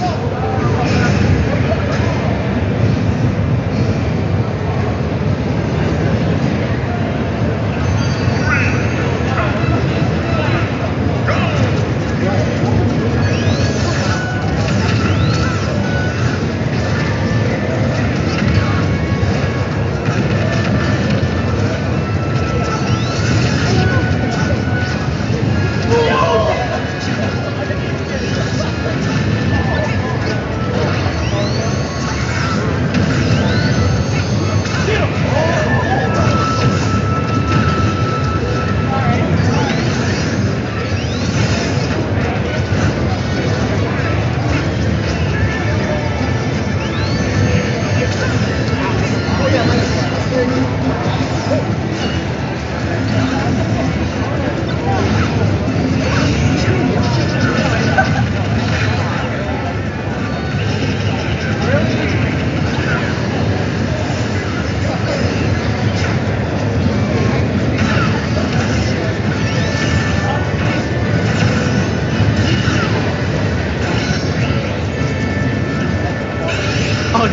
All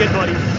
dead bodies.